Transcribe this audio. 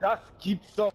Das gibt's doch